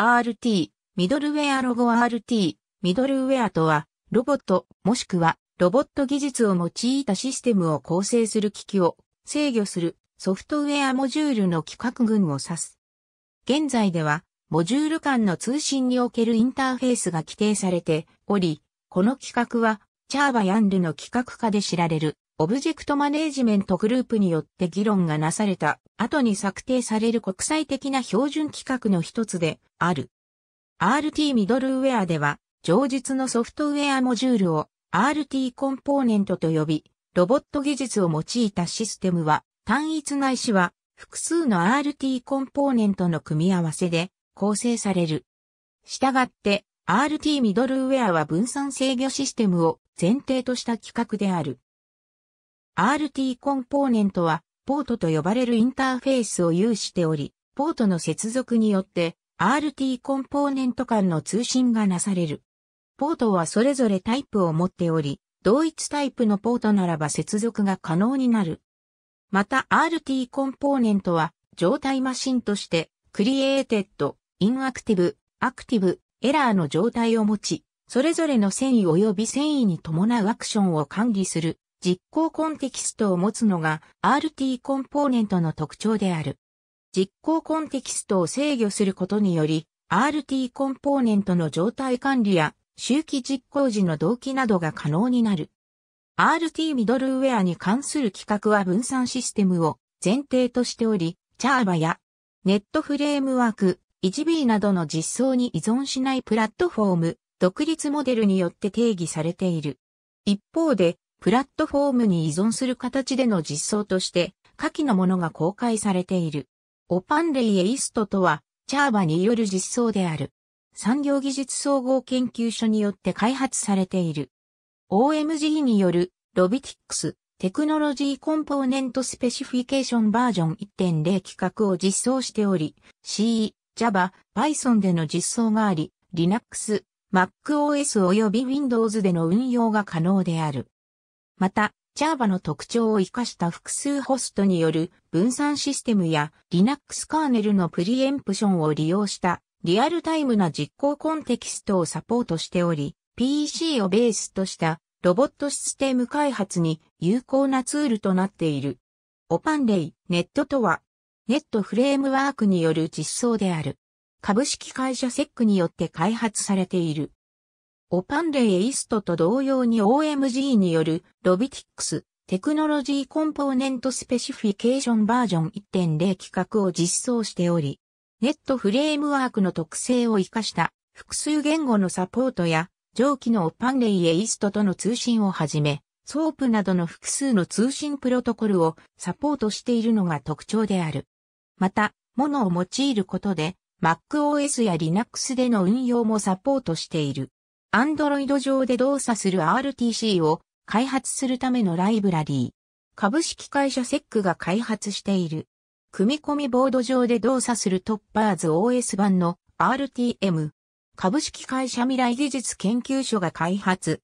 RT、ミドルウェアロゴ RT、ミドルウェアとは、ロボット、もしくは、ロボット技術を用いたシステムを構成する機器を制御するソフトウェアモジュールの規格群を指す。現在では、モジュール間の通信におけるインターフェースが規定されており、この規格は、チャーバヤンルの規格化で知られる、オブジェクトマネージメントグループによって議論がなされた後に策定される国際的な標準規格の一つである。RT ミドルウェアでは、上述のソフトウェアモジュールを RT コンポーネントと呼び、ロボット技術を用いたシステムは単一ないしは複数の RT コンポーネントの組み合わせで構成される。したがって RT ミドルウェアは分散制御システムを前提とした規格である。RT コンポーネントはポートと呼ばれるインターフェースを有しており、ポートの接続によって RT コンポーネント間の通信がなされる。ポートはそれぞれタイプを持っており、同一タイプのポートならば接続が可能になる。また RT コンポーネントは状態マシンとして Created、Inactive、Active、Error の状態を持ち、それぞれの遷移及び遷移に伴うアクションを管理する実行コンテキストを持つのが RT コンポーネントの特徴である。実行コンテキストを制御することにより RT コンポーネントの状態管理や周期実行時の同期などが可能になる。RT ミドルウェアに関する規格は分散システムを前提としており、Java やネットフレームワーク、1B などの実装に依存しないプラットフォーム、独立モデルによって定義されている。一方で、プラットフォームに依存する形での実装として、下記のものが公開されている。オパンレイエイストとは、Java による実装である。産業技術総合研究所によって開発されている。OMG による Robotics テクノロジーコンポーネントスペシフィケーションバージョン1.0規格を実装しており、C、Java、Python での実装があり、Linux、MacOS 及び Windows での運用が可能である。また、Java の特徴を活かした複数ホストによる分散システムや Linux カーネルのプリエンプションを利用したリアルタイムな実行コンテキストをサポートしており、PC をベースとしたロボットシステム開発に有効なツールとなっている。オパンレイ、ネットとは、ネットフレームワークによる実装である。株式会社セックによって開発されている。 OpenRTM-aist と同様に OMG による Robotic Technology Component Specification バージョン1.0規格を実装しており、.NET Framework の特性を活かした複数言語のサポートや上記の OpenRTM-aist との通信をはじめ、 SOAP などの複数の通信プロトコルをサポートしているのが特徴である。また、モノを用いることで MacOS や Linux での運用もサポートしている。Android 上で動作する RTC を開発するためのライブラリー。株式会社セックが開発している。組み込みボード上で動作するトッパーズ OS 版の RTM。株式会社未来技術研究所が開発。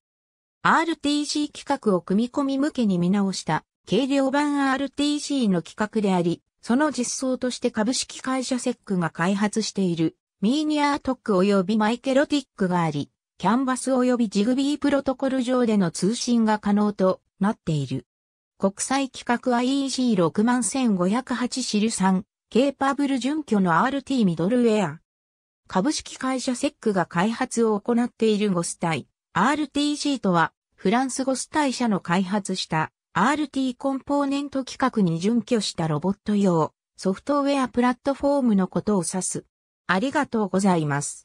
RTC 規格を組み込み向けに見直した軽量版 RTC の規格であり、その実装として株式会社セックが開発しているミーニアートック及びマイケロティックがあり、キャンバス及びジグビープロトコル上での通信が可能となっている。国際規格は EG61508 シル3、ケーパブル準拠の RT ミドルウェア。株式会社セックが開発を行っているゴスタイ。RTC とは、フランスゴスタイ社の開発した RT コンポーネント規格に準拠したロボット用ソフトウェアプラットフォームのことを指す。ありがとうございます。